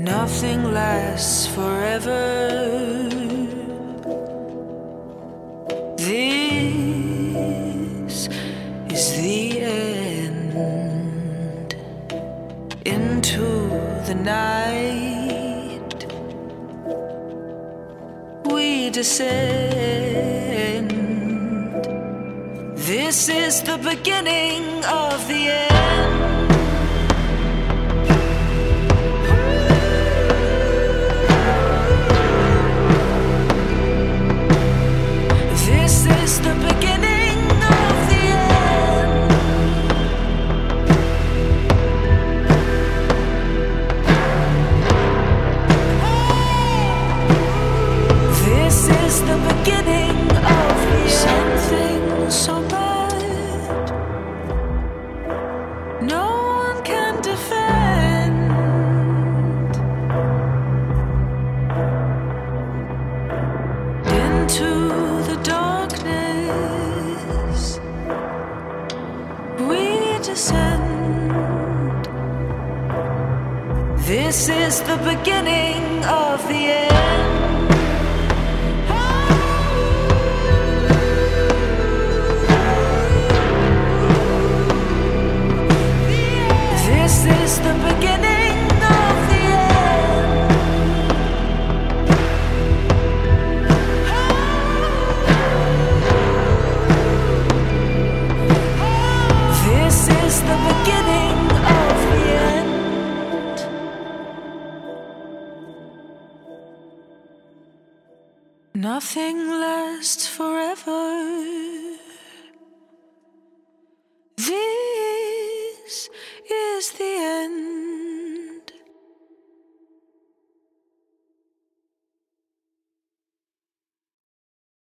Nothing lasts forever. This is the end. Into the night we descend. This is the beginning of the end. This is the beginning Nothing lasts forever. This is the end.